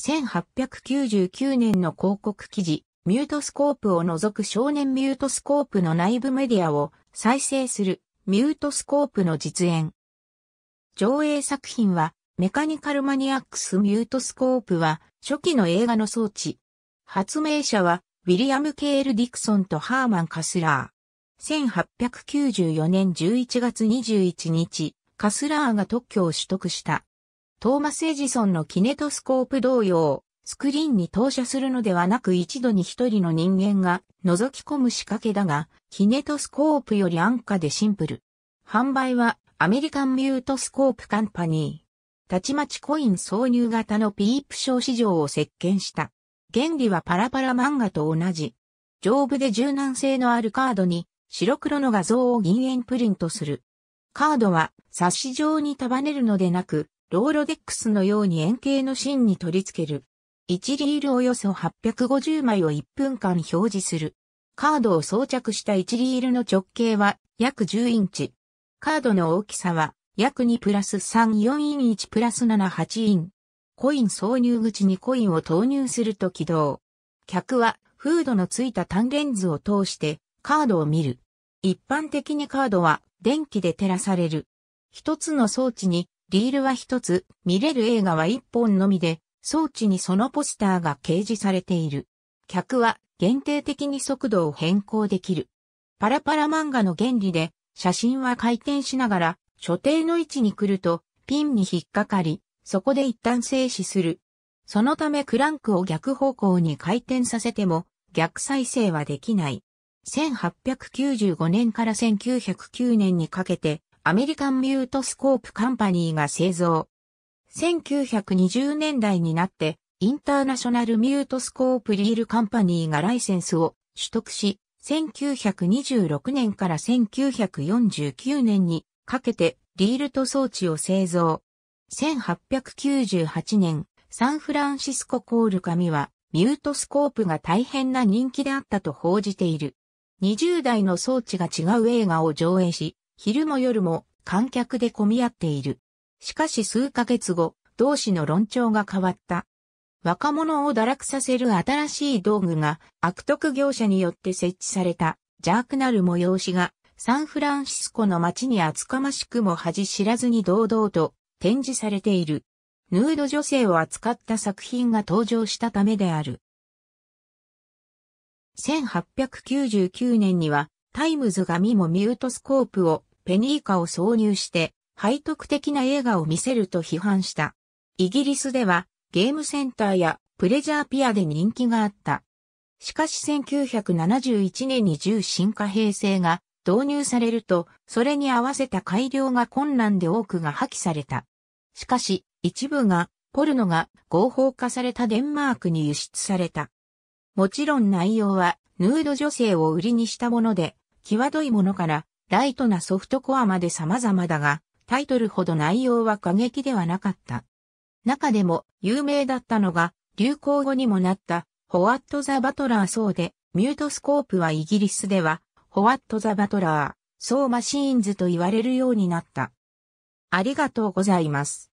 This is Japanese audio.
1899年の広告記事、ミュートスコープを除く少年ミュートスコープの内部メディアを再生するミュートスコープの実演。上映作品はメカニカルマニアックスミュートスコープは初期の映画の装置。発明者はウィリアム・ケール・ディクソンとハーマン・カスラー。1894年11月21日、カスラーが特許を取得した。トーマス・エジソンのキネトスコープ同様、スクリーンに投射するのではなく一度に一人の人間が覗き込む仕掛けだが、キネトスコープより安価でシンプル。販売はアメリカンミュートスコープカンパニー。たちまちコイン挿入型のピープショー市場を席巻した。原理はパラパラ漫画と同じ。丈夫で柔軟性のあるカードに白黒の画像を銀塩プリントする。カードは冊子状に束ねるのでなく、ローロデックスのように円形の芯に取り付ける。1リールおよそ850枚を1分間表示する。カードを装着した1リールの直径は約10インチ。カードの大きさは約2プラス3、4イン1プラス7、8イン。コイン挿入口にコインを投入すると起動。客はフードのついた単レンズを通してカードを見る。一般的にカードは電気で照らされる。一つの装置にリールは一つ、見れる映画は一本のみで、装置にそのポスターが掲示されている。客は限定的に速度を変更できる。パラパラ漫画の原理で、写真は回転しながら、所定の位置に来ると、ピンに引っかかり、そこで一旦静止する。そのためクランクを逆方向に回転させても逆再生はできない。1895年から1909年にかけてアメリカンミュートスコープカンパニーが製造。1920年代になってインターナショナルミュートスコープリールカンパニーがライセンスを取得し、1926年から1949年にかけてリールと装置を製造。1898年、サンフランシスココール紙は、ミュートスコープが大変な人気であったと報じている。20台の装置が違う映画を上映し、昼も夜も観客で混み合っている。しかし数ヶ月後、同志の論調が変わった。若者を堕落させる新しい道具が悪徳業者によって設置された邪悪なる催しがサンフランシスコの街に厚かましくも恥知らずに堂々と展示されている。ヌード女性を扱った作品が登場したためである。1899年には、タイムズがミモミュートスコープをペニー硬貨を挿入して背徳的な映画を見せると批判した。イギリスではゲームセンターやプレジャーピアで人気があった。しかし1971年に十進貨幣制が導入されると、それに合わせた改良が困難で多くが破棄された。しかし、一部が、ポルノが合法化されたデンマークに輸出された。もちろん内容は、ヌード女性を売りにしたもので、際どいものから、ライトなソフトコアまで様々だが、タイトルほど内容は過激ではなかった。中でも有名だったのが、流行語にもなった、 What the Butler Saw で、ミュートスコープはイギリスでは、 What the Butler Saw Machines と言われるようになった。ありがとうございます。